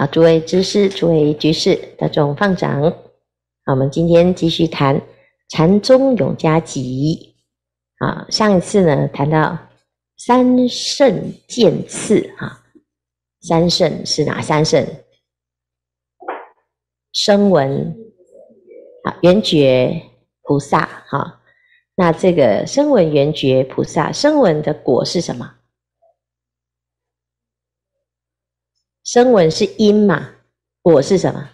好，诸位知识、诸位居士、大众放掌。好，我们今天继续谈禅宗永嘉集。啊，上一次呢谈到三圣渐次。哈，三圣是哪三圣？声闻，啊，圆觉菩萨。哈，那这个声闻圆觉菩萨，声闻的果是什么？声闻是因嘛？果是什么？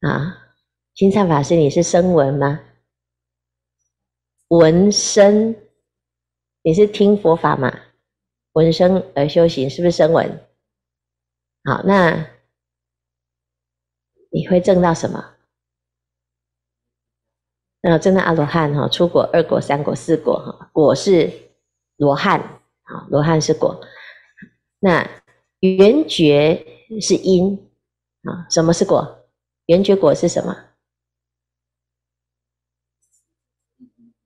啊，金灿法师，你是声闻吗？闻声，你是听佛法嘛？闻声而修行，是不是声闻？好，那你会证到什么？那证到阿罗汉哈，出果、二果、三果、四果哈，果是。罗汉啊，罗汉是果，那圆觉是因啊，什么是果？圆觉果是什么？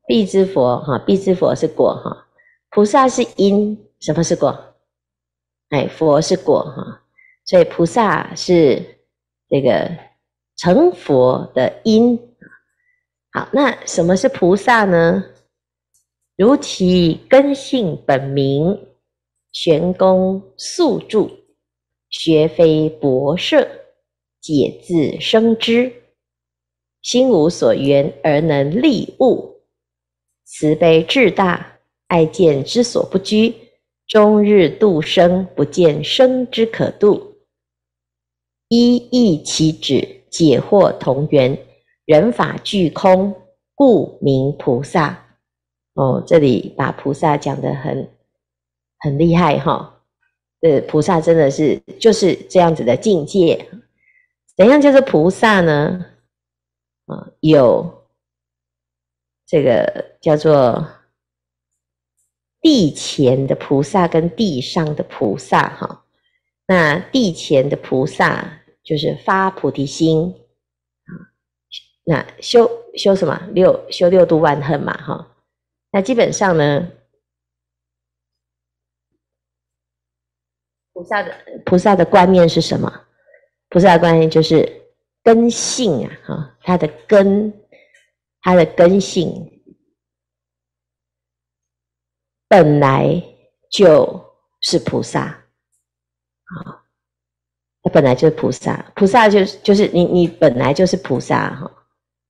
必之佛哈，必之佛是果哈，菩萨是因，什么是果？哎，佛是果哈，所以菩萨是这个成佛的因。好，那什么是菩萨呢？如其根性本明，玄功宿著，学非博涉，解自生之，心无所缘而能利物，慈悲至大，爱见之所不居，终日度生，不见生之可度，一意其旨，解惑同源，人法俱空，故名菩萨。哦，这里把菩萨讲的很很厉害哈，呃，菩萨真的是就是这样子的境界。怎样叫做菩萨呢？啊，有这个叫做地前的菩萨跟地上的菩萨哈。那地前的菩萨就是发菩提心啊，那修修什么六修六度万恨嘛哈。那基本上呢，菩萨的菩萨的观念是什么？菩萨的观念就是根性啊，哈，他的根，他的根性本来就是菩萨，啊，他本来就是菩萨，菩萨就是就是你你本来就是菩萨哈。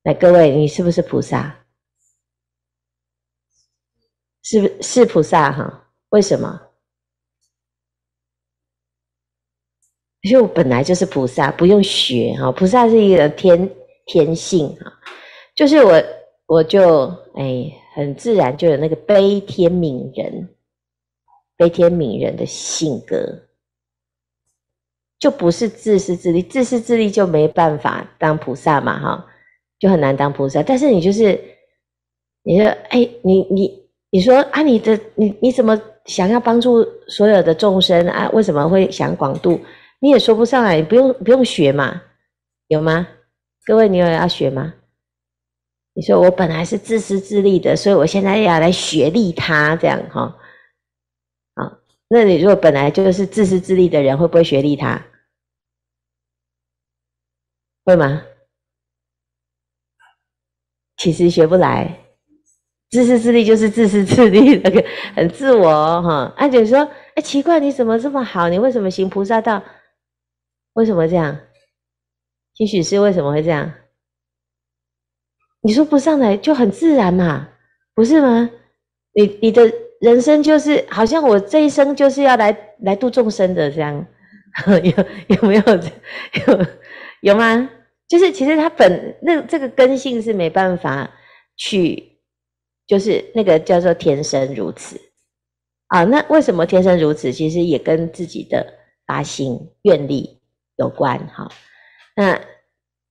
来，各位，你是不是菩萨？是是菩萨哈？为什么？因为我本来就是菩萨，不用学哈。菩萨是一个天天性哈，就是我我就哎很自然就有那个悲天悯人、悲天悯人的性格，就不是自私自利，自私自利就没办法当菩萨嘛哈，就很难当菩萨。但是你就是，你说哎，你你。你说啊，你的你你怎么想要帮助所有的众生啊？为什么会想广度？你也说不上来，你不用不用学嘛，有吗？各位，你有要学吗？你说我本来是自私自利的，所以我现在要来学利他，这样哈？好，那你如果本来就是自私自利的人，会不会学利他？会吗？其实学不来。自私自利就是自私自利，那个很自我哈。阿姐说：“哎，奇怪，你怎么这么好？你为什么行菩萨道？为什么这样？兴许是为什么会这样？你说不上来就很自然嘛，不是吗？你你的人生就是好像我这一生就是要来来度众生的这样，有有没有有有吗？就是其实他本那这个根性是没办法去。”就是那个叫做天生如此啊，那为什么天生如此？其实也跟自己的发心愿力有关哈。那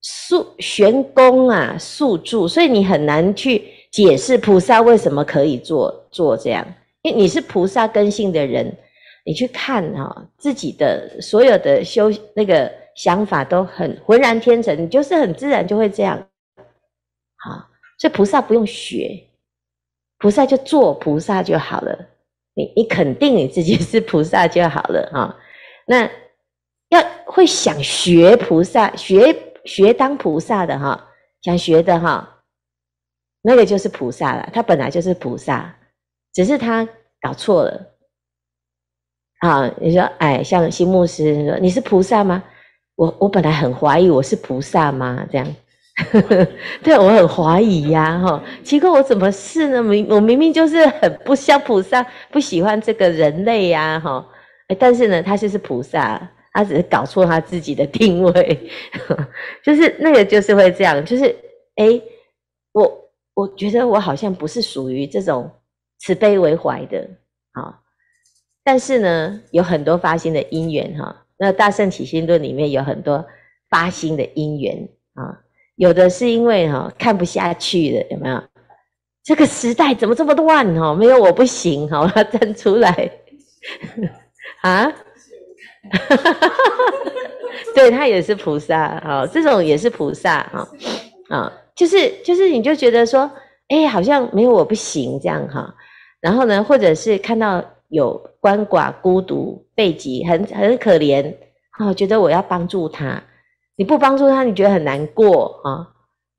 速玄功啊，速住，所以你很难去解释菩萨为什么可以做做这样，因为你是菩萨根性的人，你去看哈，自己的所有的修那个想法都很浑然天成，你就是很自然就会这样。好，所以菩萨不用学。菩萨就做菩萨就好了，你你肯定你自己是菩萨就好了哈。那要会想学菩萨，学学当菩萨的哈，想学的哈，那个就是菩萨了。他本来就是菩萨，只是他搞错了。啊，你说，哎，像新牧师说你是菩萨吗？我我本来很怀疑我是菩萨吗？这样。对我很怀疑呀，哈，奇怪我怎么是呢？明我明明就是很不像菩萨，不喜欢这个人类呀，哈，但是呢，他就是菩萨，他只是搞错他自己的定位，就是那个就是会这样，就是哎，我我觉得我好像不是属于这种慈悲为怀的，啊，但是呢，有很多发心的因缘，哈，那大圣起心论里面有很多发心的因缘啊。有的是因为哈看不下去了，有没有？这个时代怎么这么乱哈？没有我不行哈，我要站出来啊！对他也是菩萨啊，这种也是菩萨哈啊，就是就是你就觉得说，哎，好像没有我不行这样哈。然后呢，或者是看到有鳏寡孤独背疾，很很可怜啊，觉得我要帮助他。你不帮助他，你觉得很难过啊？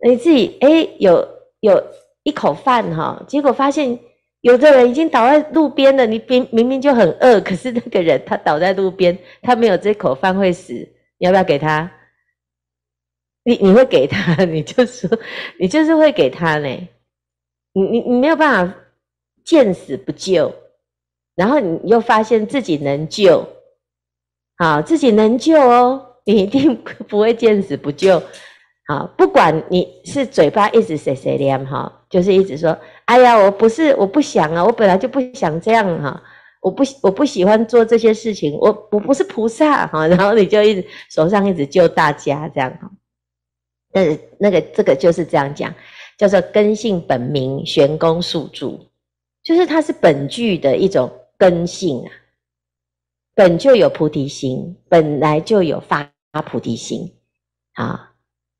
你自己哎，有有一口饭哈，结果发现有的人已经倒在路边了。你明明明就很饿，可是那个人他倒在路边，他没有这口饭会死。你要不要给他？你你会给他？你就说你就是会给他呢。你你你没有办法见死不救，然后你又发现自己能救，好，自己能救哦。你一定 不会见死不救，好，不管你是嘴巴一直谁谁念哈，就是一直说，哎呀，我不是，我不想啊，我本来就不想这样哈，我不我不喜欢做这些事情，我我不是菩萨哈，然后你就一直手上一直救大家这样哈，但是那个这个就是这样讲，叫做根性本明，玄功速著，就是它是本具的一种根性啊，本就有菩提心，本来就有发。发菩提心，啊，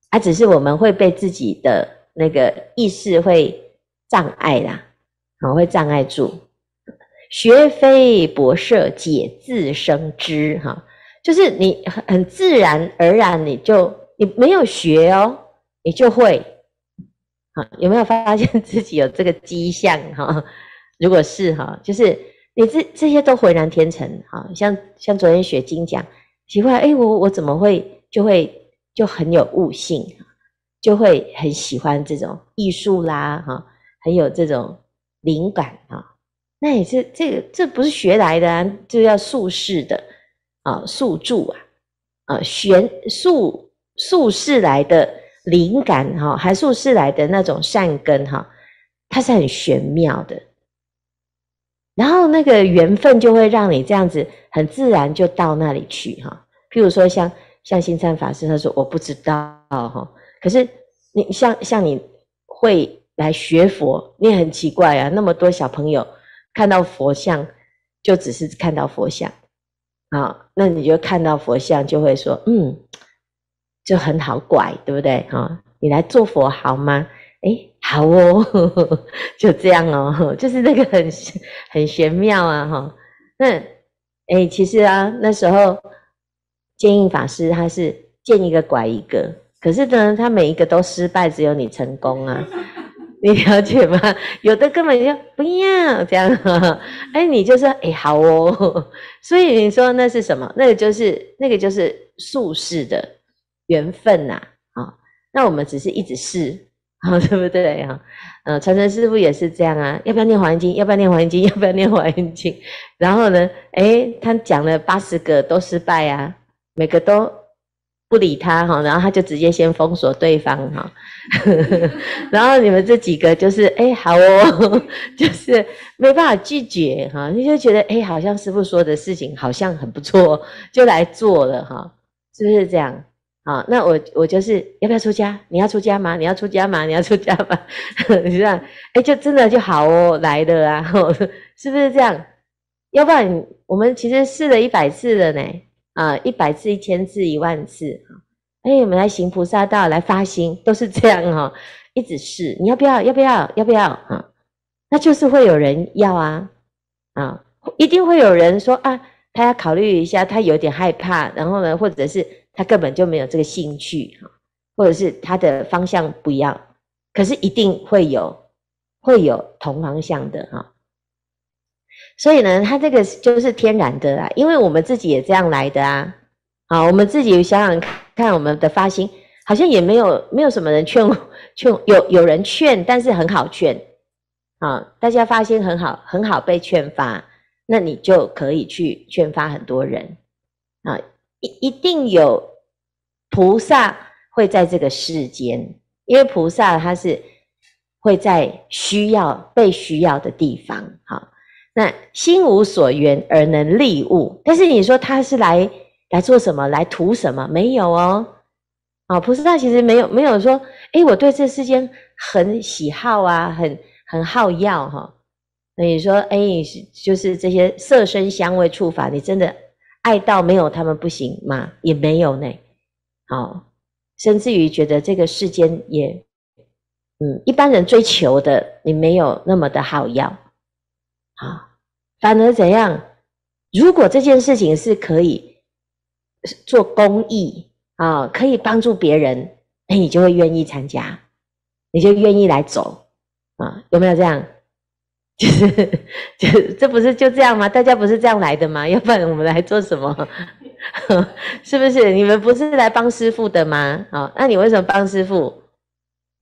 啊，只是我们会被自己的那个意识会障碍啦，啊，会障碍住。学非博涉，解自生知，哈，就是你很很自然而然，你就你没有学哦，你就会，啊，有没有发现自己有这个迹象？哈，如果是哈，就是你这这些都浑然天成，哈，像像昨天学经讲。奇怪，哎，我我怎么会就会就很有悟性，就会很喜欢这种艺术啦，哈，很有这种灵感啊。那也是这个，这不是学来的啊，就要宿世的啊，宿住啊，啊，玄宿宿世来的灵感哈，还宿世来的那种善根哈，它是很玄妙的。然后那个缘分就会让你这样子很自然就到那里去哈。譬如说像像新参法师，他说我不知道哈，可是你像像你会来学佛，你也很奇怪啊。那么多小朋友看到佛像，就只是看到佛像啊，那你就看到佛像就会说嗯，就很好拐，对不对啊？你来做佛好吗？好哦，就这样哦，就是那个很很玄妙啊哈。那哎，其实啊，那时候建议法师他是见一个拐一个，可是呢，他每一个都失败，只有你成功啊。你了解吗？有的根本就不要这样。哎，你就说哎好哦，所以你说那是什么？那个就是那个就是术士的缘分呐。啊，那我们只是一直试。好，对不对啊？呃，传承师傅也是这样啊。要不要念华严经？要不要念华严经？要不要念华严经？然后呢？哎，他讲了八十个都失败啊，每个都不理他哈。然后他就直接先封锁对方哈。然后你们这几个就是哎，好哦，就是没办法拒绝哈。你就觉得哎，好像师傅说的事情好像很不错，就来做了哈，是不是这样？啊，那我我就是要不要出家？你要出家吗？你要出家吗？你要出家吗？你这样，哎，就真的就好哦，来的啊，是不是这样？要不然我们其实试了一百次了呢，啊，一百次、一千次、一万次，哎，我们来行菩萨道，来发心，都是这样哈，一直试。你要不要？要不要？要不要？啊，那就是会有人要啊，啊，一定会有人说啊，他要考虑一下，他有点害怕，然后呢，或者是他根本就没有这个兴趣哈，或者是他的方向不一样，可是一定会有会有同方向的哈。所以呢，他这个就是天然的啦，因为我们自己也这样来的啊。好，我们自己想想看，我们的发心好像也没有没有什么人劝劝，有有人劝，但是很好劝啊。大家发心很好，很好被劝发，那你就可以去劝发很多人啊。一定有菩萨会在这个世间，因为菩萨他是会在需要被需要的地方。好，那心无所缘而能利物，但是你说他是来。来做什么？来图什么？没有哦，啊，菩萨其实没有没有说，哎，我对这世间很喜好啊，很很好要哈。那你说，哎，就是这些色身香味触法，你真的爱到没有他们不行吗？也没有呢。好，甚至于觉得这个世间也，嗯，一般人追求的，你没有那么的好要，啊，反而怎样？如果这件事情是可以。做公益啊，可以帮助别人，那，你就会愿意参加，你就愿意来走啊？有没有这样？就是，就这不是就这样吗？大家不是这样来的吗？要不然我们来做什么？是不是？你们不是来帮师傅的吗？啊，那你为什么帮师傅？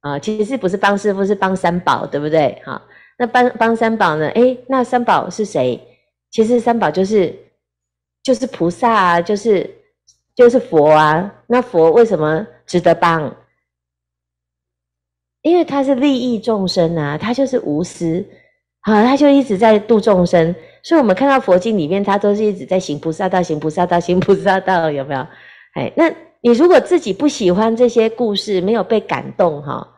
啊，其实不是帮师傅，是帮三宝，对不对？好，那帮帮三宝呢？哎，那三宝是谁？其实三宝就是就是菩萨啊，就是。就是佛啊，那佛为什么值得帮？因为他是利益众生啊，他就是无私，啊，他就一直在度众生。所以，我们看到佛经里面，他都是一直在行菩萨道，行菩萨道，行菩萨道，有没有？哎，那你如果自己不喜欢这些故事，没有被感动哈，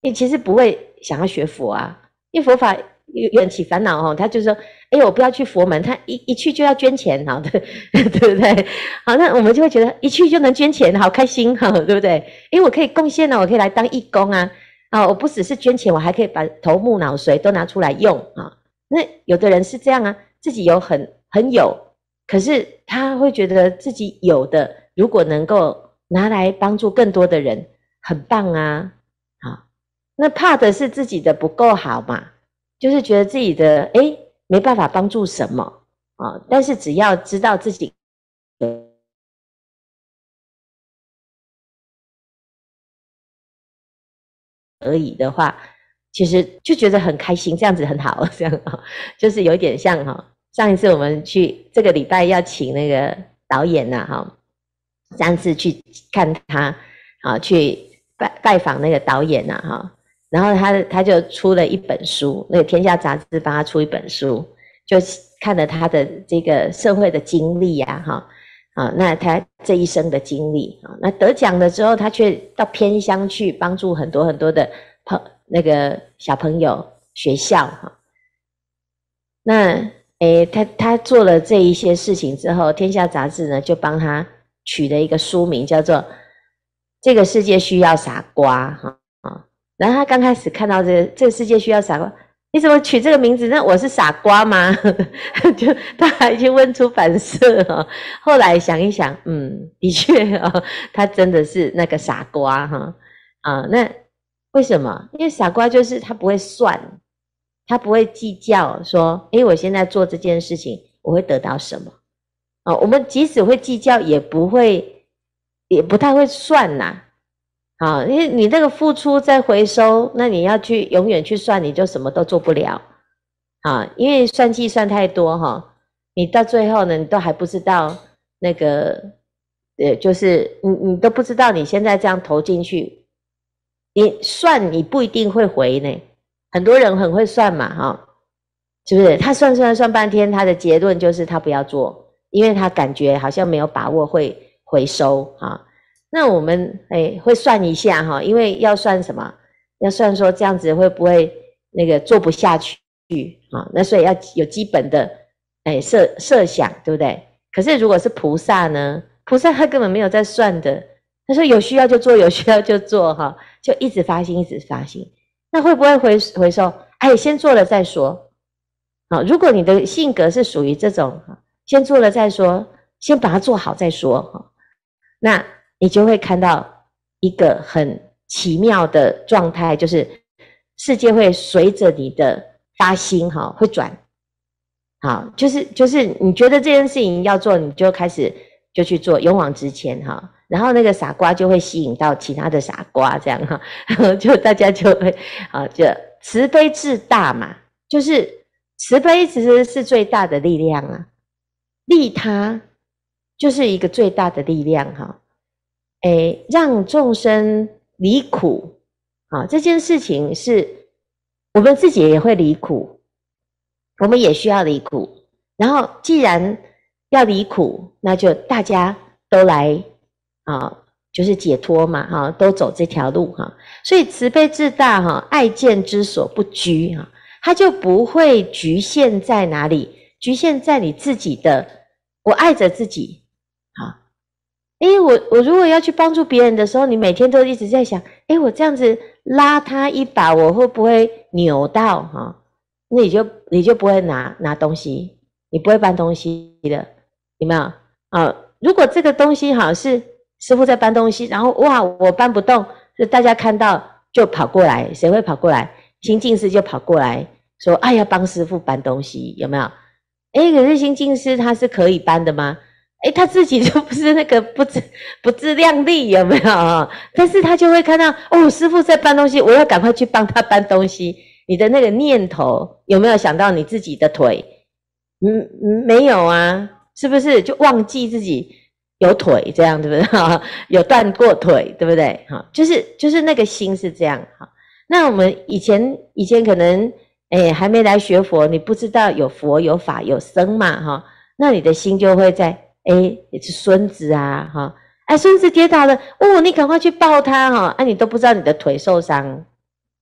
你其实不会想要学佛啊，因为佛法。缘起烦恼哈，他就说：“哎，我不要去佛门，他一一去就要捐钱，好的，对不对？好，那我们就会觉得一去就能捐钱，好开心哈，对不对？因为我可以贡献呢，我可以来当义工啊，啊，我不只是捐钱，我还可以把头目脑髓都拿出来用啊。那有的人是这样啊，自己有很很有，可是他会觉得自己有的，如果能够拿来帮助更多的人，很棒啊，好，那怕的是自己的不够好嘛。”就是觉得自己的哎没办法帮助什么啊，但是只要知道自己而已的话，其实就觉得很开心，这样子很好，这样啊，就是有点像哈，上一次我们去这个礼拜要请那个导演呐哈，上次去看他啊，去拜拜访那个导演呐哈。然后他他就出了一本书，那个《天下杂志》帮他出一本书，就看了他的这个社会的经历呀，哈啊，那他这一生的经历啊，那得奖了之后，他却到偏乡去帮助很多很多的朋那个小朋友学校哈。那诶，他他做了这一些事情之后，《天下杂志》呢就帮他取了一个书名，叫做《这个世界需要傻瓜》哈。然后他刚开始看到这个这个世界需要傻瓜，你怎么取这个名字？那我是傻瓜吗？就他还去问出版社哦。后来想一想，嗯，的确 哦，他真的是那个傻瓜哈啊。那为什么？因为傻瓜就是他不会算，他不会计较，说，诶，我现在做这件事情，我会得到什么？啊，我们即使会计较，也不会，也不太会算呐。因为你那个付出再回收，那你要去永远去算，你就什么都做不了啊！因为算计算太多哈，你到最后呢，你都还不知道那个，呃，就是你你都不知道你现在这样投进去，你算你不一定会回呢。很多人很会算嘛，哈，是不是？他算算算半天，他的结论就是他不要做，因为他感觉好像没有把握会回收啊。那我们哎会算一下哈，因为要算什么？要算说这样子会不会那个做不下去啊？那所以要有基本的哎设设想，对不对？可是如果是菩萨呢？菩萨他根本没有在算的，他说有需要就做，有需要就做哈，就一直发心，一直发心。那会不会回回收？哎，先做了再说。好，如果你的性格是属于这种，先做了再说，先把它做好再说，哈，那你就会看到一个很奇妙的状态，就是世界会随着你的发心，哈，会转。好，就是就是你觉得这件事情要做，你就开始就去做，勇往直前，哈。然后那个傻瓜就会吸引到其他的傻瓜，这样哈，就大家就会啊，就慈悲至大嘛，就是慈悲其实是最大的力量啊，利他就是一个最大的力量哈，哎，让众生离苦啊，这件事情是我们自己也会离苦，我们也需要离苦，然后既然要离苦，那就大家都来。啊，就是解脱嘛，哈，都走这条路哈，所以慈悲至大哈，爱见之所不拘哈，他就不会局限在哪里，局限在你自己的，我爱着自己，哎，我我如果要去帮助别人的时候，你每天都一直在想，哎，我这样子拉他一把，我会不会扭到哈？那你就你就不会拿拿东西，你不会搬东西的，有没有啊？如果这个东西哈是。师傅在搬东西，然后哇，我搬不动，就大家看到就跑过来，谁会跑过来？新进师就跑过来说：“哎呀，帮师傅搬东西，有没有？”哎，可是新进师他是可以搬的吗？哎，他自己就不是那个不自不自量力，有没有？但是他就会看到哦，师傅在搬东西，我要赶快去帮他搬东西。你的那个念头有没有想到你自己的腿？嗯嗯，没有啊，是不是就忘记自己？有腿这样对不对？有断过腿对不对？哈，就是就是那个心是这样哈。那我们以前以前可能哎还没来学佛，你不知道有佛有法有僧嘛哈。那你的心就会在哎是孙子啊哈，哎孙子跌倒了哦，你赶快去抱他哈。哎你都不知道你的腿受伤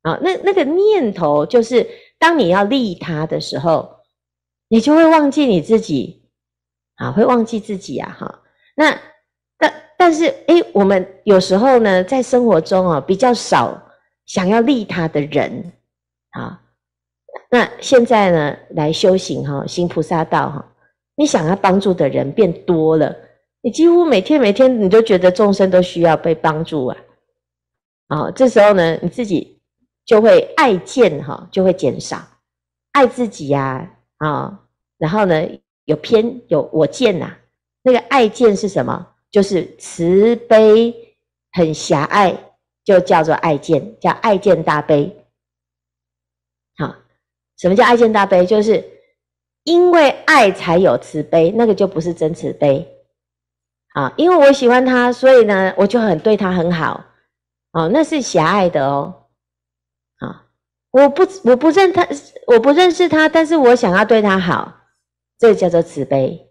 啊。那那个念头就是当你要利他的时候，你就会忘记你自己啊，会忘记自己啊哈。那但但是哎，我们有时候呢，在生活中啊，比较少想要利他的人啊。那现在呢，来修行哈，行菩萨道哈，你想要帮助的人变多了，你几乎每天每天你都觉得众生都需要被帮助啊。啊，这时候呢，你自己就会爱见哈，就会减少爱自己呀啊，然后呢，有偏有我见呐。那个爱见是什么？就是慈悲很狭隘，就叫做爱见，叫爱见大悲。好，什么叫爱见大悲？就是因为爱才有慈悲，那个就不是真慈悲。啊，因为我喜欢他，所以呢，我就很对他很好。哦，那是狭隘的哦。啊，我不我不认他，我不认识他，但是我想要对他好，这叫做慈悲。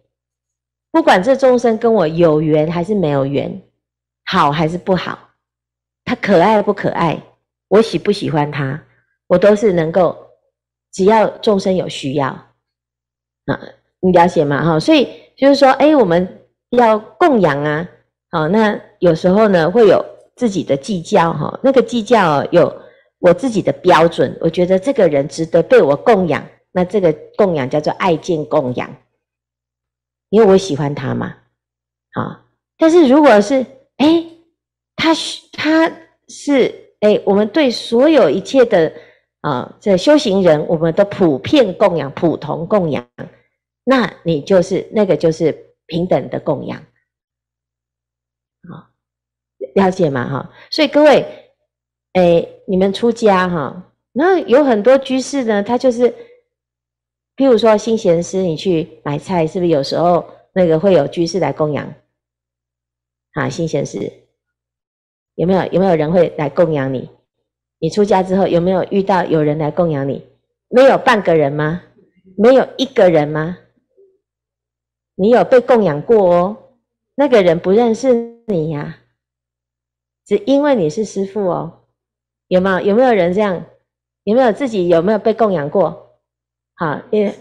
不管这众生跟我有缘还是没有缘，好还是不好，他可爱不可爱，我喜不喜欢他，我都是能够，只要众生有需要，啊，你了解吗？哈，所以就是说，哎，我们要供养啊，好，那有时候呢会有自己的计较，哈，那个计较有我自己的标准，我觉得这个人值得被我供养，那这个供养叫做爱见供养。因为我喜欢他嘛，啊！但是如果是哎，他他是哎，我们对所有一切的啊，这修行人，我们都普遍供养、普通供养，那你就是那个就是平等的供养，好，了解吗？哈，所以各位，哎，你们出家哈，那有很多居士呢，他就是。譬如说，新贤师，你去买菜，是不是有时候那个会有居士来供养？啊，新贤师有没有？有没有人会来供养你？你出家之后有没有遇到有人来供养你？没有半个人吗？没有一个人吗？你有被供养过哦？那个人不认识你呀，只因为你是师父哦。有没有？有没有人这样？有没有自己有没有被供养过？好，也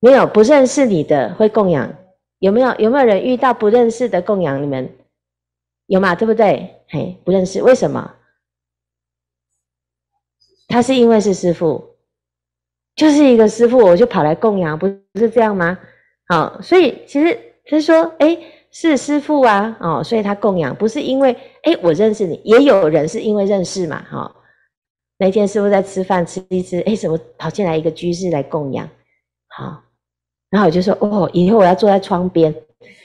没有不认识你的会供养，有没有？有没有人遇到不认识的供养你们？有嘛？对不对？嘿，不认识，为什么？他是因为是师父，就是一个师傅，我就跑来供养，不是这样吗？好，所以其实他说，哎，是师傅啊，哦，所以他供养，不是因为，哎，我认识你，也有人是因为认识嘛，哈。那天师傅在吃饭，吃一吃，哎，怎么跑进来一个居士来供养？好，然后我就说，哦，以后我要坐在窗边。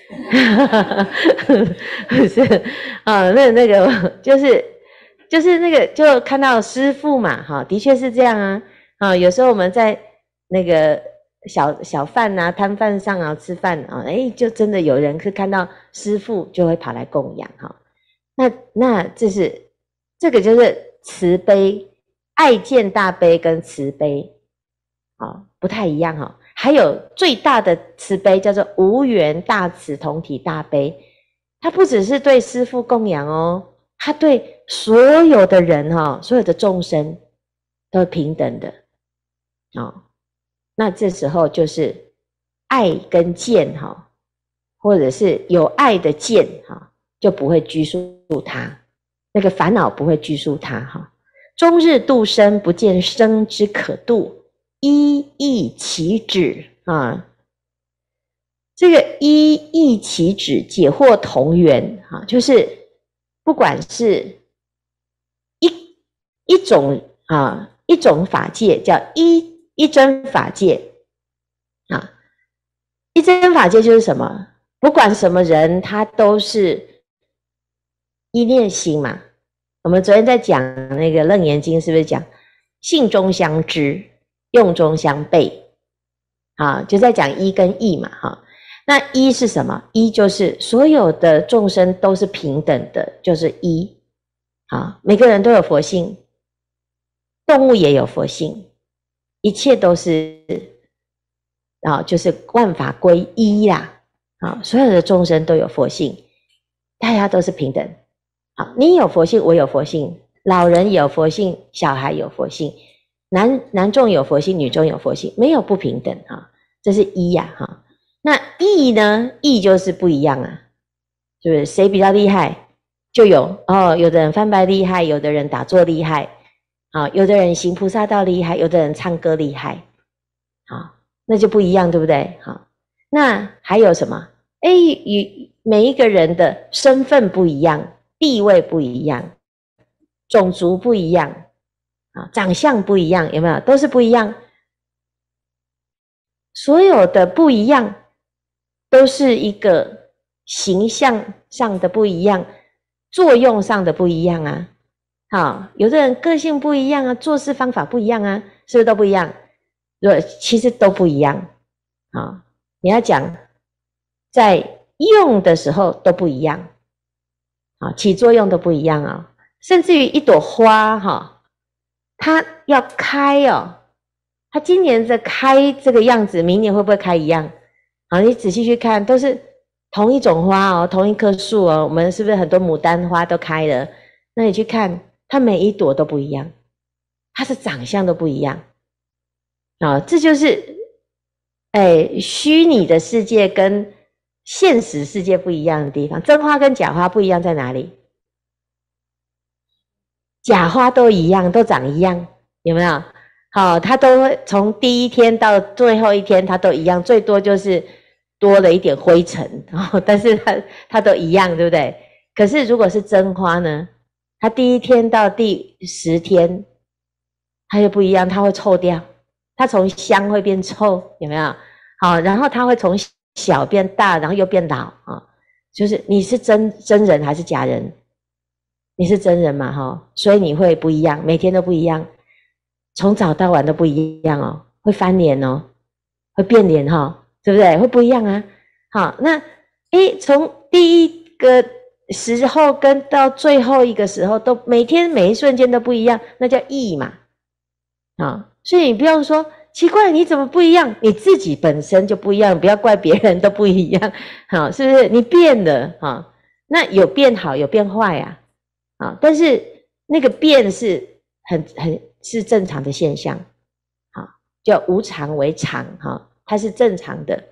是啊，那那个就是就是那个就看到师傅嘛，哈，的确是这样啊。啊，有时候我们在那个小小贩啊摊贩上啊吃饭啊，哎，就真的有人是看到师傅就会跑来供养哈。那那这是这个就是慈悲。爱见大悲跟慈悲，啊，不太一样哈。还有最大的慈悲叫做无缘大慈同体大悲，它不只是对师父供养哦，它对所有的人哈，所有的众生都是平等的，啊，那这时候就是爱跟见哈，或者是有爱的见哈，就不会拘束他，那个烦恼不会拘束他哈。终日度生，不见生之可度，一意其止啊！这个一意其止，解惑同源啊，就是不管是一一种啊一种法界，叫一一真法界啊，一真法界就是什么？不管什么人，他都是一念心嘛。我们昨天在讲那个《楞严经》，是不是讲性中相知，用中相备？啊，就在讲一跟义嘛，哈。那一是什么？一就是所有的众生都是平等的，就是一。啊，每个人都有佛性，动物也有佛性，一切都是啊，就是万法归一呀。啊，所有的众生都有佛性，大家都是平等。好，你有佛性，我有佛性，老人有佛性，小孩有佛性，男男众有佛性，女众有佛性，没有不平等哈，这是一呀哈。那义呢？义就是不一样啊，是不是？谁比较厉害，就有哦。有的人翻白厉害，有的人打坐厉害，啊，有的人行菩萨道厉害，有的人唱歌厉害，好，那就不一样，对不对？好，那还有什么？哎，与每一个人的身份不一样。地位不一样，种族不一样，啊，长相不一样，有没有？都是不一样。所有的不一样，都是一个形象上的不一样，作用上的不一样啊。好，有的人个性不一样啊，做事方法不一样啊，是不是都不一样？若其实都不一样啊。你要讲在用的时候都不一样。啊，起作用都不一样啊，甚至于一朵花哈，它要开哦，它今年在开这个样子，明年会不会开一样？啊，你仔细去看，都是同一种花哦，同一棵树哦，我们是不是很多牡丹花都开了？那你去看，它每一朵都不一样，它的长相都不一样啊，这就是哎，虚拟的世界跟。现实世界不一样的地方，真花跟假花不一样在哪里？假花都一样，都长一样，有没有？好，它都会从第一天到最后一天，它都一样，最多就是多了一点灰尘，哦，但是它它都一样，对不对？可是如果是真花呢？它第一天到第十天，它就不一样，它会臭掉，它从香会变臭，有没有？好，然后它会从。小变大，然后又变老啊！就是你是真真人还是假人？你是真人嘛？哈，所以你会不一样，每天都不一样，从早到晚都不一样哦，会翻脸哦，会变脸哈，对不对？会不一样啊！好，那诶，从第一个时候跟到最后一个时候，都每天每一瞬间都不一样，那叫异嘛啊！所以你不用说。奇怪，你怎么不一样？你自己本身就不一样，不要怪别人都不一样，好，是不是？你变了啊？那有变好，有变坏啊，啊，但是那个变是很很是正常的现象，好，叫无常为常，哈，它是正常的。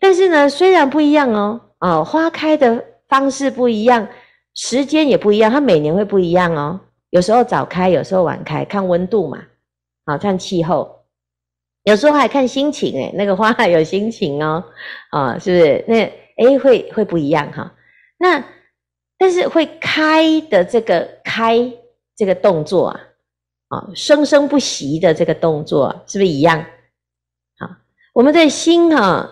但是呢，虽然不一样哦，哦，花开的方式不一样，时间也不一样，它每年会不一样哦。有时候早开，有时候晚开，看温度嘛，好看气候，有时候还看心情，哎，那个花还有心情哦，啊，是不是？那哎会会不一样哈？那但是会开的这个开这个动作啊，啊，生生不息的这个动作，是不是一样？好，我们的心哈。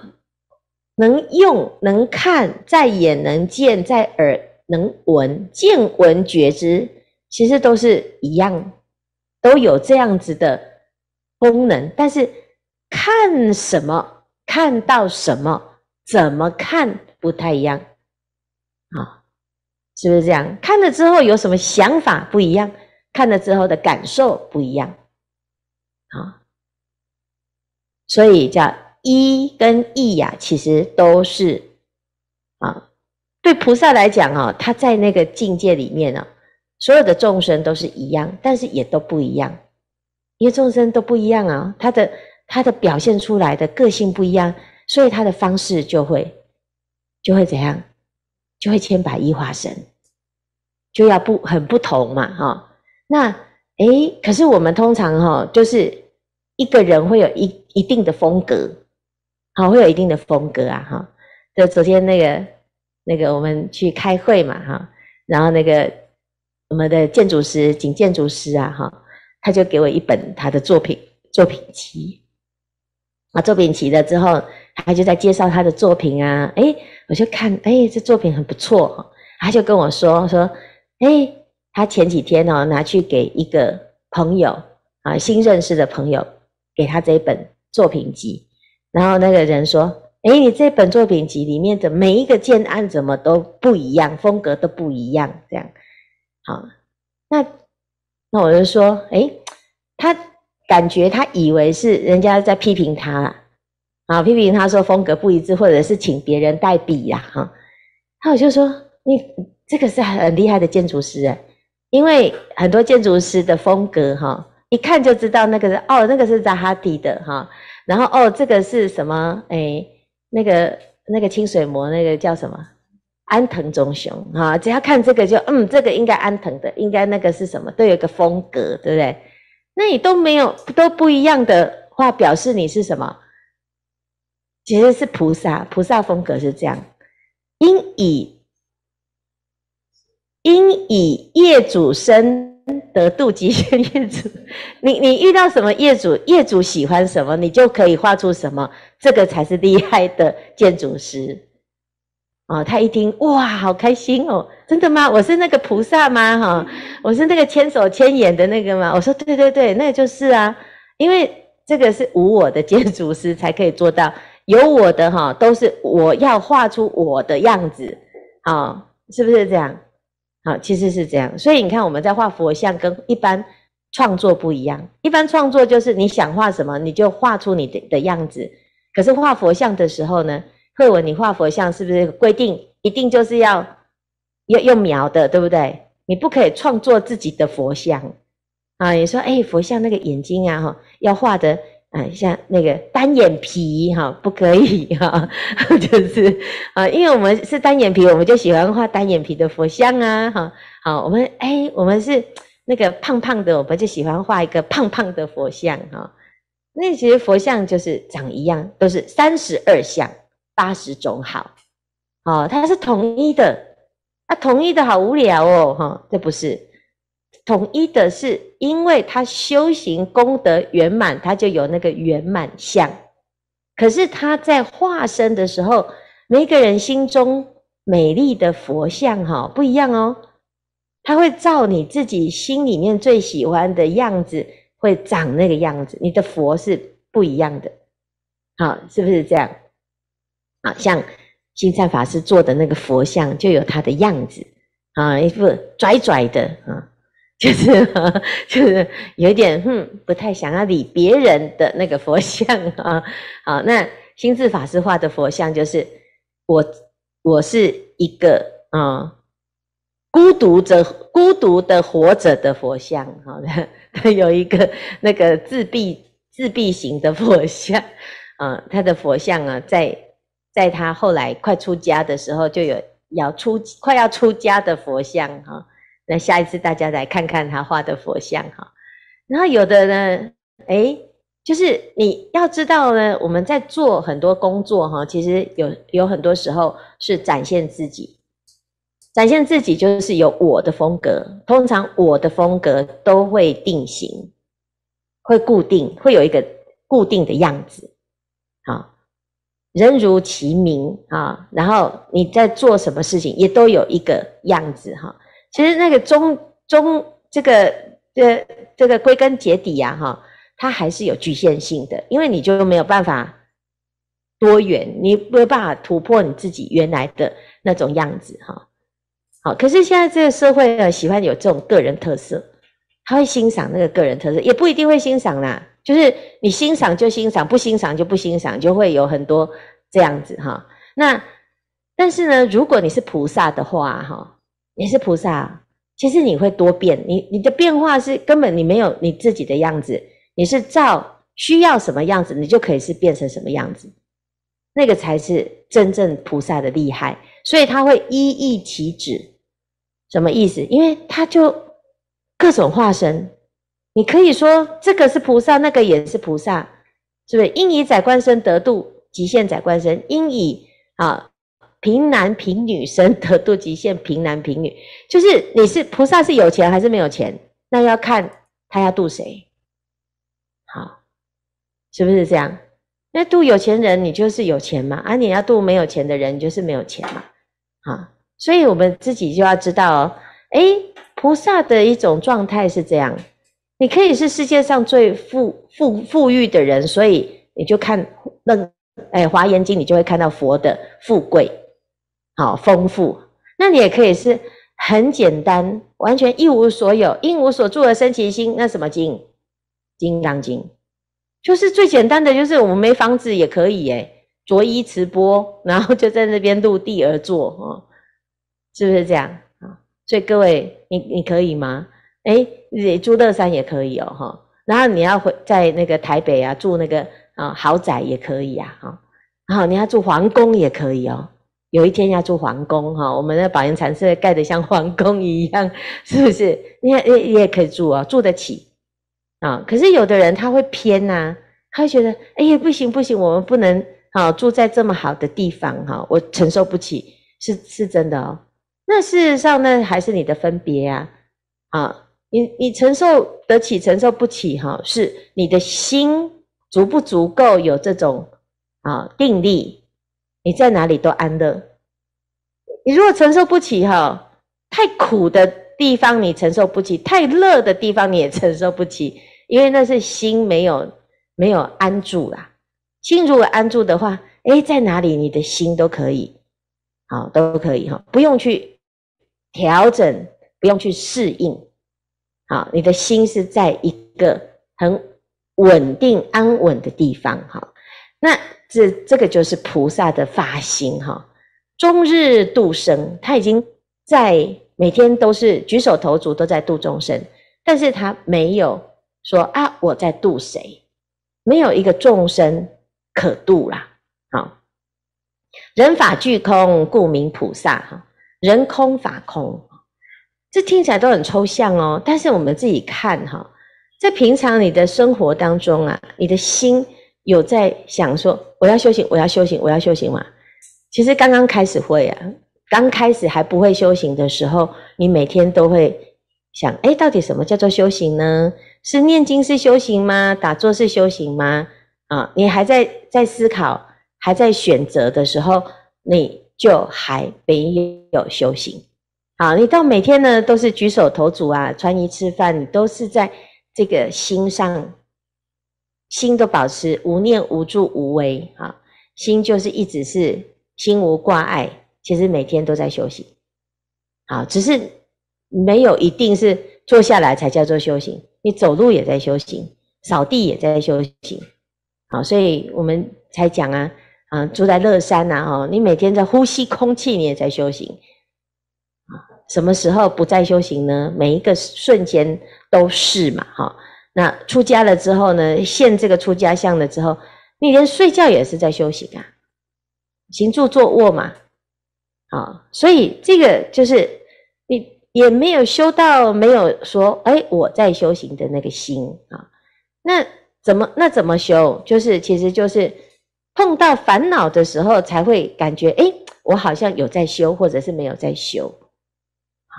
能用能看，在眼能见，在耳能闻，见闻觉知，其实都是一样，都有这样子的功能。但是看什么，看到什么，怎么看不太一样啊？是不是这样？看了之后有什么想法不一样？看了之后的感受不一样啊？所以叫。一跟意呀，其实都是啊，对菩萨来讲啊，他在那个境界里面啊，所有的众生都是一样，但是也都不一样，因为众生都不一样啊，他的他的表现出来的个性不一样，所以他的方式就会就会怎样，就会千百亿化身，就要不很不同嘛，哈。那诶，可是我们通常哈，就是一个人会有一一定的风格。好，会有一定的风格啊，哈。就昨天那个那个，我们去开会嘛，哈。然后那个我们的建筑师景建筑师啊，哈，他就给我一本他的作品作品集。啊，作品集了之后，他就在介绍他的作品啊。哎，我就看，哎，这作品很不错。他就跟我说说，哎，他前几天哦，拿去给一个朋友啊，新认识的朋友，给他这一本作品集。然后那个人说：“哎，你这本作品集里面的每一个建案怎么都不一样，风格都不一样，这样好。那那我就说：哎，他感觉他以为是人家在批评他，啊，批评他说风格不一致，或者是请别人代笔呀，哈。那我就说：你这个是很厉害的建筑师哎，因为很多建筑师的风格哈，一看就知道那个是哦，那个是扎哈迪的哈。”然后哦，这个是什么？哎，那个那个清水模，那个叫什么？安藤忠雄哈，只要看这个就嗯，这个应该安藤的，应该那个是什么？都有个风格，对不对？那你都没有都不一样的话，表示你是什么？其实是菩萨，菩萨风格是这样，因以因以业主身。得度极限业主，你你遇到什么业主，业主喜欢什么，你就可以画出什么，这个才是厉害的建筑师哦！他一听，哇，好开心哦！真的吗？我是那个菩萨吗？哈，我是那个千手千眼的那个吗？我说，对对对，那就是啊，因为这个是无我的建筑师才可以做到，有我的哈，都是我要画出我的样子，啊，是不是这样？好，其实是这样，所以你看我们在画佛像跟一般创作不一样。一般创作就是你想画什么，你就画出你的的样子。可是画佛像的时候呢，慧文，你画佛像是不是规定一定就是要要用描的，对不对？你不可以创作自己的佛像啊。你说，哎，佛像那个眼睛啊，哈，要画的。啊，像那个单眼皮哈，不可以哈，就是啊，因为我们是单眼皮，我们就喜欢画单眼皮的佛像啊，哈，好，我们哎，我们是那个胖胖的，我们就喜欢画一个胖胖的佛像哈。那其实佛像就是长一样，都是三十二相，八十种好，哦，它是统一的，啊，统一的好无聊哦，哈，这不是。统一的是，因为他修行功德圆满，他就有那个圆满相。可是他在化身的时候，每个人心中美丽的佛像哈不一样哦，他会照你自己心里面最喜欢的样子，会长那个样子。你的佛是不一样的，好，是不是这样？啊，像金灿法师做的那个佛像，就有他的样子啊，一副拽拽的啊。就是就是有点哼，不太想要理别人的那个佛像啊。好，那心智法师画的佛像就是我，我是一个啊孤独着孤独的活着的佛像。好的，他有一个那个自闭自闭型的佛像啊，他的佛像啊，在在他后来快出家的时候，就有要出快要出家的佛像哈。那下一次大家来看看他画的佛像哈。然后有的呢，哎，就是你要知道呢，我们在做很多工作哈，其实有有很多时候是展现自己，展现自己就是有我的风格。通常我的风格都会定型，会固定，会有一个固定的样子。好。人如其名啊，然后你在做什么事情也都有一个样子哈。其实那个中中这个这这个归根结底呀哈，它还是有局限性的，因为你就没有办法多元，你没有办法突破你自己原来的那种样子哈。好，可是现在这个社会呢，喜欢有这种个人特色，他会欣赏那个个人特色，也不一定会欣赏啦。就是你欣赏就欣赏，不欣赏就不欣赏，就会有很多这样子哈。那但是呢，如果你是菩萨的话哈，你是菩萨，其实你会多变，你你的变化是根本你没有你自己的样子，你是照需要什么样子，你就可以是变成什么样子，那个才是真正菩萨的厉害。所以他会一意起止，什么意思？因为他就各种化身。你可以说这个是菩萨，那个也是菩萨，是不是？应以宰官身得度，极限宰官身；应以啊平男平女生得度，极限平男平女。就是你是菩萨是有钱还是没有钱？那要看他要度谁。好，是不是这样？那度有钱人，你就是有钱嘛；啊，你要度没有钱的人，你就是没有钱嘛。啊，所以我们自己就要知道哦，哎，菩萨的一种状态是这样。你可以是世界上最富富富裕的人，所以你就看那哎《华严经》，你就会看到佛的富贵，好丰富。那你也可以是很简单，完全一无所有，一无所住而生其心。那什么经？《金刚经》就是最简单的，就是我们没房子也可以哎，着衣持钵，然后就在那边入地而坐哦，是不是这样啊？所以各位，你你可以吗？哎，住乐山也可以哦，哈。然后你要回在那个台北啊，住那个啊豪宅也可以呀，哈。然后你要住皇宫也可以哦。有一天要住皇宫哈，我们的宝岩禅寺盖得像皇宫一样，是不是？你你你也可以住啊，住得起啊。可是有的人他会偏呐，他会觉得哎呀不行不行，我们不能啊住在这么好的地方哈，我承受不起，是是真的哦。那事实上呢，还是你的分别啊，啊。你你承受得起，承受不起，哈，是你的心足不足够有这种啊定力，你在哪里都安乐。你如果承受不起，哈，太苦的地方你承受不起，太乐的地方你也承受不起，因为那是心没有没有安住啦。心如果安住的话，哎，在哪里你的心都可以，好都可以哈，不用去调整，不用去适应。好，你的心是在一个很稳定、安稳的地方，哈。那这这个就是菩萨的发心，哈。终日度生，他已经在每天都是举手投足都在度众生，但是他没有说啊，我在度谁，没有一个众生可度啦。好，人法俱空，故名菩萨，哈。人空法空。这听起来都很抽象哦，但是我们自己看哈，在平常你的生活当中啊，你的心有在想说我要修行，我要修行，我要修行吗？其实刚刚开始会啊，刚开始还不会修行的时候，你每天都会想，哎，到底什么叫做修行呢？是念经是修行吗？打坐是修行吗？啊，你还在在思考，还在选择的时候，你就还没有修行。啊，你到每天呢都是举手投足啊，穿衣吃饭，你都是在这个心上，心都保持无念无助无为啊，心就是一直是心无挂碍，其实每天都在修行，啊，只是没有一定是坐下来才叫做修行，你走路也在修行，扫地也在修行，好，所以我们才讲啊，啊，住在乐山呐，哦，你每天在呼吸空气，你也在修行。啊什么时候不再修行呢？每一个瞬间都是嘛，哈。那出家了之后呢？现这个出家相了之后，你连睡觉也是在修行啊，行住坐卧嘛，啊。所以这个就是你也没有修到没有说，哎，我在修行的那个心啊。那怎么那怎么修？就是其实就是碰到烦恼的时候，才会感觉，哎，我好像有在修，或者是没有在修。好，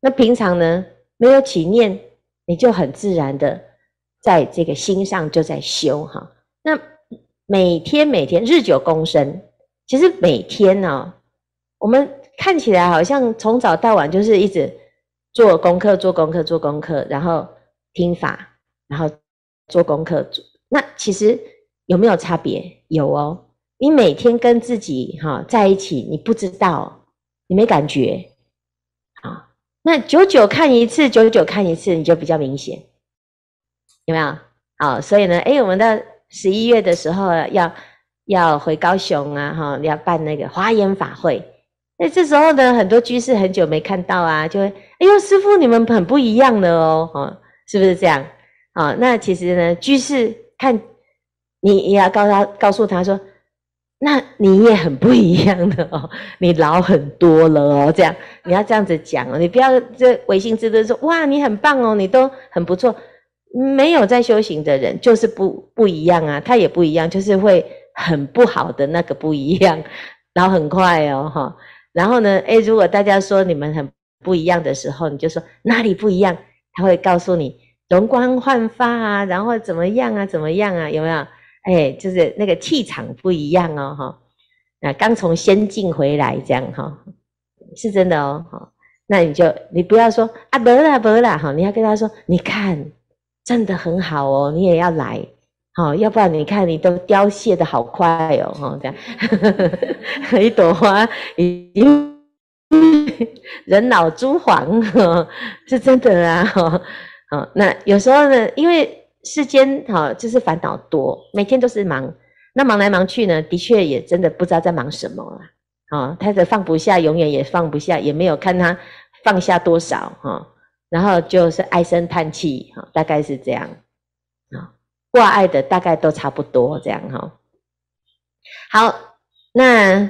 那平常呢，没有起念，你就很自然的在这个心上就在修哈。那每天每天日久功深，其实每天呢，我们。看起来好像从早到晚就是一直做功课、做功课、做功课，然后听法，然后做功课做。那其实有没有差别？有哦。你每天跟自己哈在一起，你不知道，你没感觉。啊，那久久看一次，久久看一次，你就比较明显，有没有？好，所以呢，哎，我们的十一月的时候要要回高雄啊，哈，要办那个华严法会。那这时候呢，很多居士很久没看到啊，就会哎呦，师傅你们很不一样的哦，哦，是不是这样？啊，那其实呢，居士看你也要告他告诉他说，那你也很不一样的哦，你老很多了哦，这样你要这样子讲哦，你不要这唯心之论说哇，你很棒哦，你都很不错，没有在修行的人就是不不一样啊，他也不一样，就是会很不好的那个不一样，然后很快哦，哈。然后呢？诶，如果大家说你们很不一样的时候，你就说哪里不一样？他会告诉你容光焕发啊，然后怎么样啊？怎么样啊？有没有？哎，就是那个气场不一样哦，哈。那刚从仙境回来，这样哈，是真的哦，哈。那你就你不要说啊，不啦不啦，哈，你要跟他说，你看真的很好哦，你也要来。好，要不然你看你都凋谢的好快哦，哈，这样 一朵花已经 人老珠黄，是真的啊，哈，好，那有时候呢，因为世间哈就是烦恼多，每天都是忙，那忙来忙去呢，的确也真的不知道在忙什么啊，啊，他的放不下，永远也放不下，也没有看他放下多少哈，然后就是唉声叹气，哈，大概是这样。啊挂碍的大概都差不多这样哈，好，那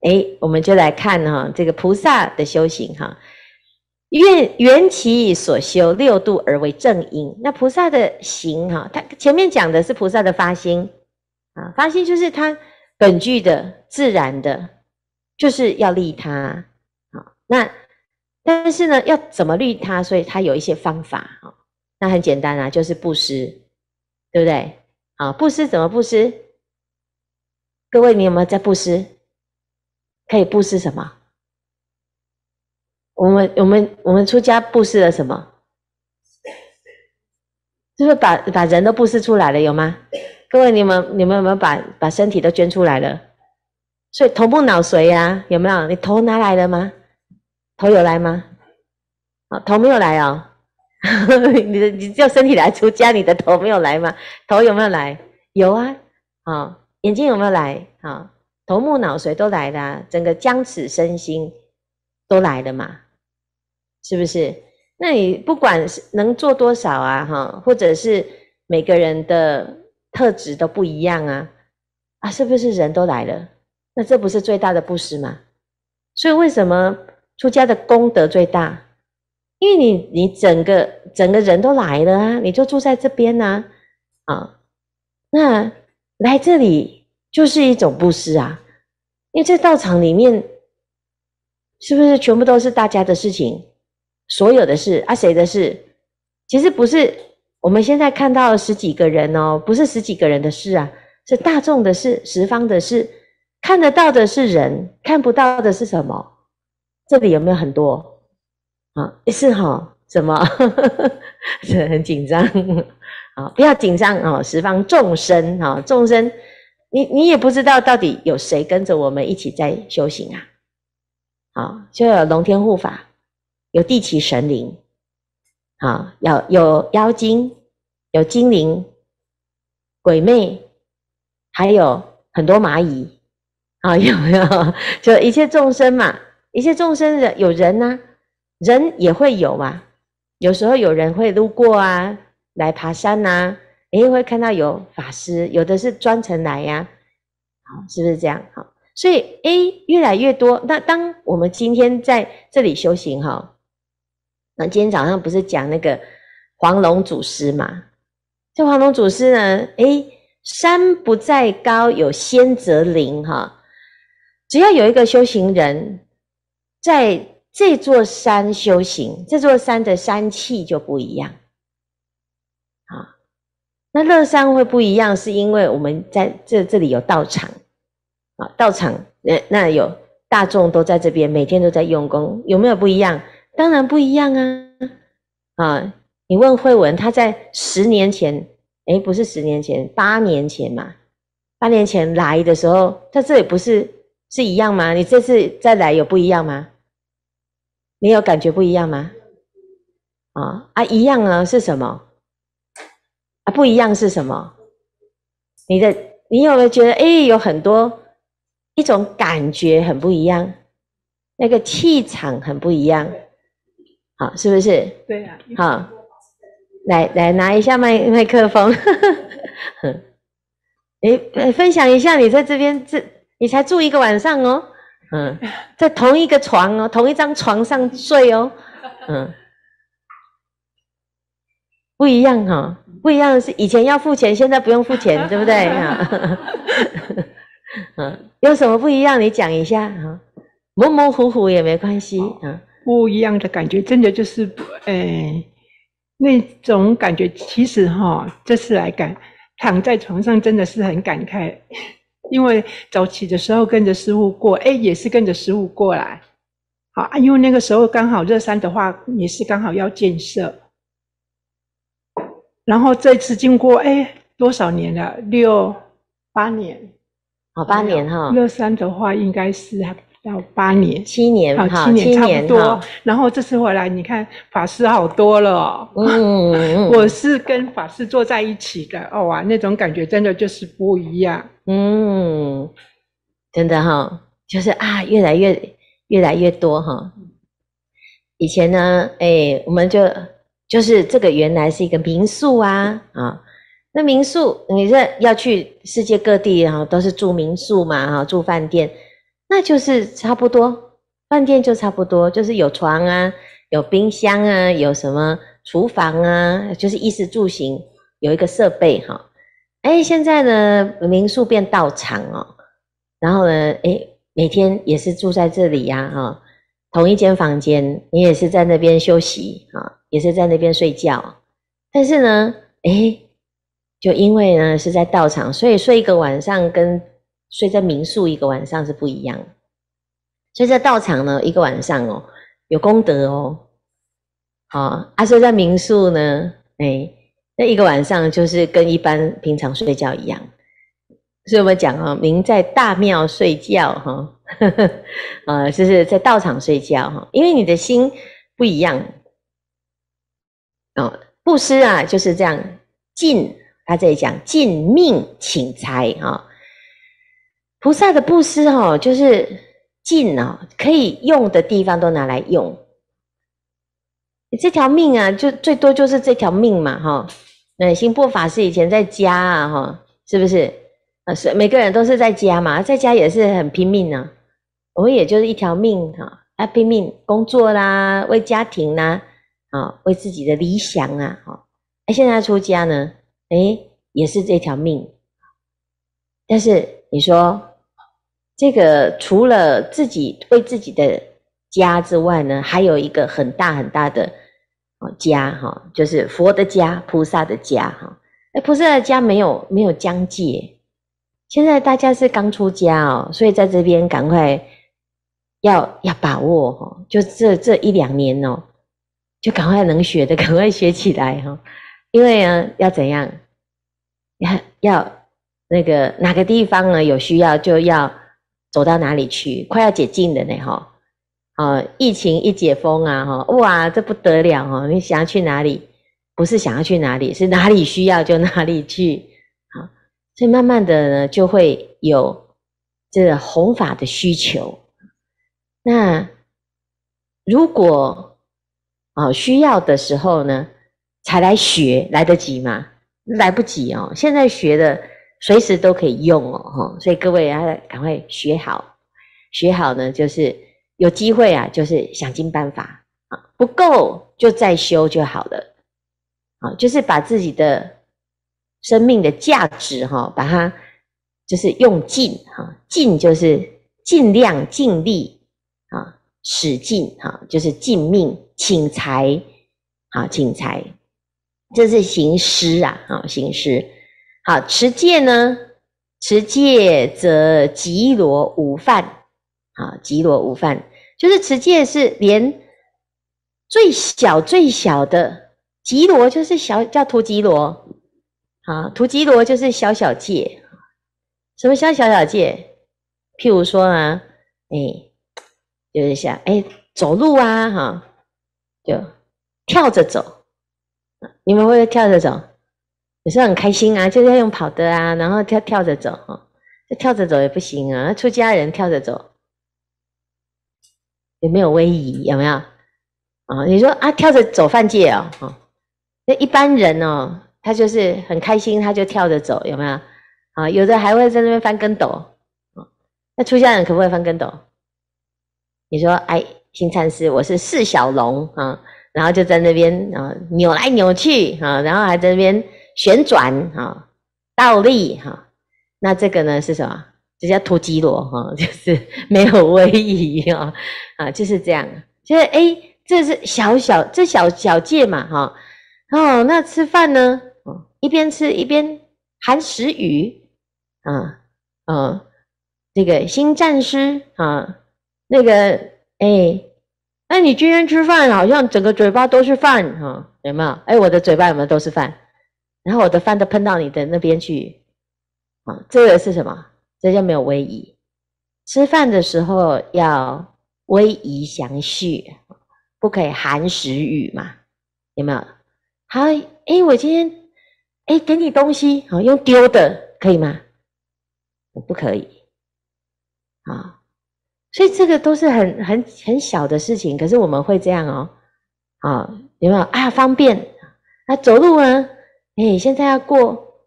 哎，我们就来看哈，这个菩萨的修行哈，愿缘其所修六度而为正因。那菩萨的行哈，他前面讲的是菩萨的发心啊，发心就是他本具的自然的，就是要利他好，那但是呢，要怎么利他？所以他有一些方法哈。那很简单啊，就是布施。对不对？啊，布施怎么布施？各位，你有没有在布施？可以布施什么？我们、我们、我们出家布施了什么？就是把把人都布施出来了，有吗？各位，你们、你们有没有把把身体都捐出来了？所以头部脑髓呀，有没有？你头拿来了吗？头有来吗？啊，头没有来哦。你的你叫身体来出家，你的头没有来吗？头有没有来？有啊，啊，眼睛有没有来？啊，头目脑髓都来了，整个僵持身心都来了嘛？是不是？那你不管是能做多少啊，哈，或者是每个人的特质都不一样啊，啊，是不是人都来了？那这不是最大的布施吗？所以为什么出家的功德最大？因为你你整个整个人都来了啊，你就住在这边呢，啊，那来这里就是一种布施啊。因为这道场里面是不是全部都是大家的事情，所有的事啊，谁的事？其实不是我们现在看到十几个人哦，不是十几个人的事啊，是大众的事，十方的事，看得到的是人，看不到的是什么？这里有没有很多？啊，是哈？什么？是很紧张啊！不要紧张啊！十方众生啊，众生，你你也不知道到底有谁跟着我们一起在修行啊？啊，就有龙天护法，有地旗神灵，啊，有有妖精，有精灵、鬼魅，还有很多蚂蚁啊，有没有？就一切众生嘛，一切众生人有人呐。人也会有嘛，有时候有人会路过啊，来爬山呐，也会看到有法师，有的是专程来呀，好，是不是这样？好，所以 A 越来越多。那当我们今天在这里修行哈，那今天早上不是讲那个黄龙祖师嘛？这黄龙祖师呢，诶，山不在高，有仙则灵哈。只要有一个修行人在这座山修行，这座山的山气就不一样。啊，那乐山会不一样，是因为我们在这这里有道场啊，道场那那有大众都在这边，每天都在用功，有没有不一样？当然不一样啊！啊，你问慧文，他在十年前，哎，不是十年前，八年前嘛，八年前来的时候，他这里不是是一样吗？你这次再来有不一样吗？你有感觉不一样吗？啊啊，一样啊，是什么？啊，不一样是什么？你的，你有没有觉得，哎，有很多一种感觉很不一样，那个气场很不一样。好，是不是？对呀。好，来来拿一下麦麦克风。哎，分享一下，你在这边这，你才住一个晚上哦。嗯，在同一个床哦，同一张床上睡哦。嗯，不一样哈，不一样的是以前要付钱，现在不用付钱，对不对？哈。嗯，有什么不一样？你讲一下哈，模模糊糊也没关系啊。不一样的感觉，真的就是，哎，那种感觉，其实哈，这次来感躺在床上真的是很感慨，因为早起的时候跟着师傅过，哎，也是跟着师傅过来，好啊，因为那个时候刚好热山的话也是刚好要建设，然后这次经过，哎，多少年了？六八年，好八年哈。乐山的话应该是。要八年、七年，好七年差不多。然后这次回来，你看法师好多了。嗯，我是跟法师坐在一起的。哦哇，那种感觉真的就是不一样。嗯，真的哈，就是啊，越来越越来越多哈。以前呢，哎，我们就就是这个原来是一个民宿啊啊。那民宿，你这要去世界各地哈，都是住民宿嘛哈，住饭店。那就是差不多，饭店就差不多，就是有床啊，有冰箱啊，有什么厨房啊，就是衣食住行有一个设备哈。哎，现在呢，民宿变道场哦，然后呢，哎，每天也是住在这里呀哈，同一间房间，你也是在那边休息啊，也是在那边睡觉。但是呢，哎，就因为呢是在道场，所以睡一个晚上跟。睡在民宿一个晚上是不一样，所以在道场呢一个晚上哦有功德哦，好啊睡在民宿呢，哎那一个晚上就是跟一般平常睡觉一样，所以我们讲啊，明在大庙睡觉哈，呃就是在道场睡觉哈，因为你的心不一样。哦，布施啊就是这样尽，他这里讲尽命请财啊。菩萨的布施哦，就是尽哦，可以用的地方都拿来用。你这条命啊，就最多就是这条命嘛，哈。那新波法师以前在家啊，哈，是不是？啊，是每个人都是在家嘛，在家也是很拼命呢。我们也就是一条命哈，啊，拼命工作啦，为家庭啦，啊，为自己的理想啊，哈。哎，现在出家呢，哎，也是这条命。但是你说。这个除了自己为自己的家之外呢，还有一个很大很大的家哈，就是佛的家、菩萨的家哈。那菩萨的家没有没有疆界，现在大家是刚出家哦，所以在这边赶快要要把握哈，就这这一两年哦，就赶快能学的赶快学起来哈，因为呢要怎样，要要那个哪个地方呢有需要就要。走到哪里去？快要解禁的呢，哈！啊，疫情一解封啊，哈，哇，这不得了哈！你想要去哪里？不是想要去哪里，是哪里需要就哪里去。好，所以慢慢的呢，就会有这个弘法的需求。那如果啊需要的时候呢，才来学，来得及吗？来不及哦！现在学的。随时都可以用哦，哈，所以各位要赶快学好，学好呢，就是有机会啊，就是想尽办法啊，不够就再修就好了。啊，就是把自己的生命的价值哈，把它就是用尽哈，尽就是尽量尽力啊，使尽哈，就是尽命请财啊，请财，这是行施啊，啊，行施。好，持戒呢？持戒则吉罗无犯，啊，吉罗无犯，就是持戒是连最小最小的吉罗，就是小叫图吉罗，啊，图吉罗就是小小戒，什么叫小小戒？譬如说啊，哎，就是像哎走路啊，哈，就跳着走，你们会跳着走？有时候很开心啊，就是要用跑的啊，然后跳跳着走哈，这跳着走也不行啊，出家人跳着走有没有威仪？有没有啊？你说啊，跳着走犯戒哦，哈，那一般人哦，他就是很开心，他就跳着走，有没有啊？有的还会在那边翻跟斗啊，那出家人可不可以翻跟斗？你说哎，新禅师，我是四小龙啊，然后就在那边啊扭来扭去啊，然后还在那边。旋转哈，倒立哈，那这个呢是什么？这叫突击罗哈，就是没有威仪哈啊，就是这样。就是哎，这是小小这小小戒嘛哈哦，那吃饭呢？哦，一边吃一边含食语啊啊，这个新战师啊，那个哎，那你今天吃饭好像整个嘴巴都是饭哈，有没有？哎，我的嘴巴有没有都是饭？然后我的饭都喷到你的那边去，啊，这个是什么？这叫没有威仪。吃饭的时候要威仪详叙，不可以含食语嘛？有没有？好，哎，我今天哎给你东西，好用丢的可以吗？我不可以。啊，所以这个都是很很很小的事情，可是我们会这样哦。啊，有没有？啊，方便啊，走路呢？哎，现在要过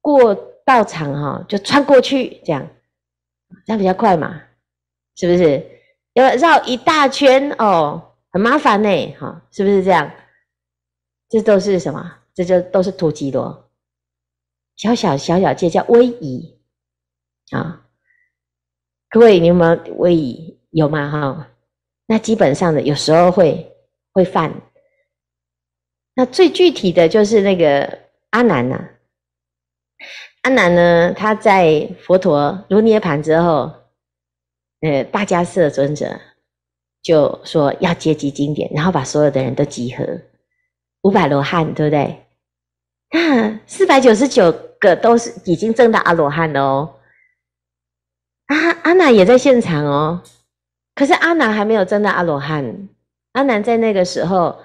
过道场哈，就穿过去，这样这样比较快嘛，是不是？要绕一大圈哦，很麻烦呢，哈，是不是这样？这都是什么？这就都是突击罗，小小小小戒叫威仪啊。各位，你有没有威仪？有吗？哈，那基本上的有时候会会犯。那最具体的就是那个阿难呐，阿难呢，他在佛陀如涅盘之后，呃，大迦叶尊者就说要接集经典，然后把所有的人都集合，五百罗汉，对不对？那，四百九十九个都是已经证到阿罗汉了哦。阿阿难也在现场哦，可是阿难还没有证到阿罗汉，阿难在那个时候。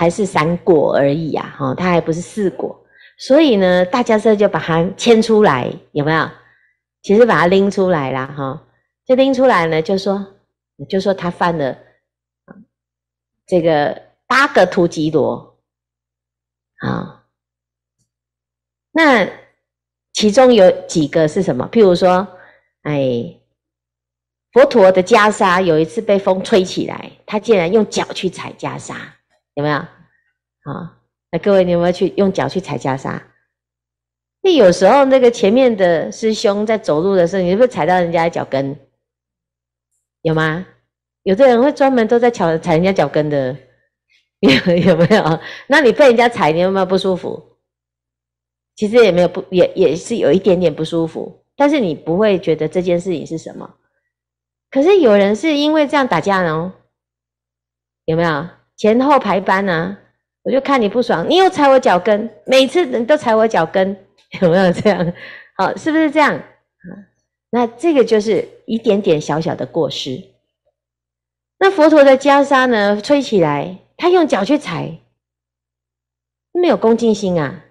还是三果而已啊，哈，他还不是四果，所以呢，大家这就把它牵出来，有没有？其实把它拎出来了，哈，就拎出来呢，就说，就说他犯了这个八个突击罗，啊，那其中有几个是什么？譬如说，哎，佛陀的袈裟有一次被风吹起来，他竟然用脚去踩袈裟。有没有？啊，那各位，你有没有去用脚去踩袈裟？那有时候那个前面的师兄在走路的时候，你会踩到人家的脚跟？有吗？有的人会专门都在踩踩人家脚跟的，有 有没有？那你被人家踩，你有没有不舒服？其实也没有不，也也是有一点点不舒服，但是你不会觉得这件事情是什么。可是有人是因为这样打架呢？有没有？前后排班啊，我就看你不爽，你又踩我脚跟，每次人都踩我脚跟，有没有这样？好，是不是这样？那这个就是一点点小小的过失。那佛陀的袈裟呢？吹起来，他用脚去踩，没有恭敬心啊，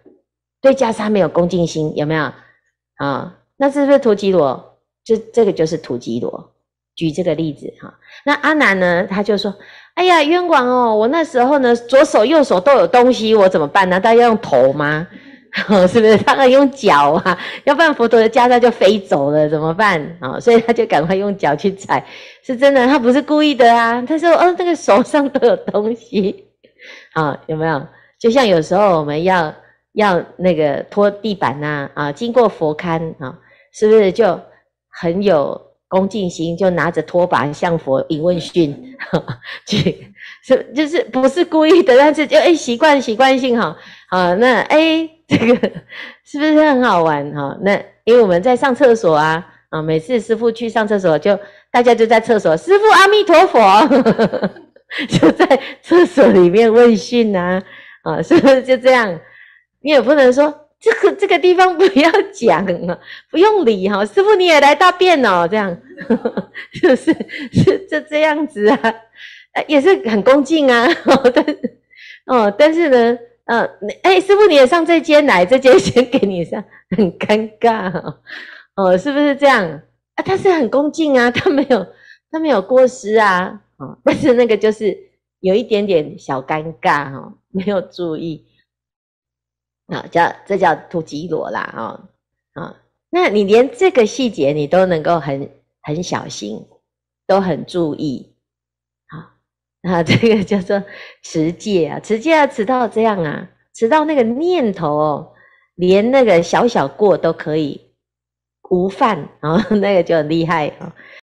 对袈裟没有恭敬心，有没有？啊，那是不是土吉罗？这这个就是土吉罗。举这个例子哈，那阿南呢？他就说。哎呀，冤枉哦！我那时候呢，左手右手都有东西，我怎么办？难道要用头吗？是不是？他要用脚啊，要不然佛陀的袈裟就飞走了，怎么办？啊，所以他就赶快用脚去踩，是真的，他不是故意的啊。他说：“哦，那个手上都有东西，啊，有没有？就像有时候我们要要那个拖地板呐，啊，经过佛龛啊，是不是就很有恭敬心，就拿着拖把向佛引问讯 去，是就是不是故意的，但是就哎习惯习惯性哈，啊那哎。”这个是不是很好玩哈？那因为我们在上厕所啊，啊，每次师傅去上厕所，就大家就在厕所，师傅阿弥陀佛，就在厕所里面问讯呐，啊，是不是就这样？你也不能说这个这个地方不要讲了，不用理哈，师傅你也来大便哦，这样，就 是是就这样子啊，也是很恭敬啊，但是哦，但是呢。嗯，哎，师傅你也上这间来，这间先给你上，很尴尬哦，哦是不是这样啊？他是很恭敬啊，他没有，他没有过失啊，哦，但是那个就是有一点点小尴尬哈，没有注意啊，叫这叫突吉罗啦，哦，啊，那你连这个细节你都能够很很小心，都很注意。啊，这个叫做持戒啊，持戒要持到这样啊，持到那个念头哦，连那个小小过都可以无犯啊，那个就很厉害啊。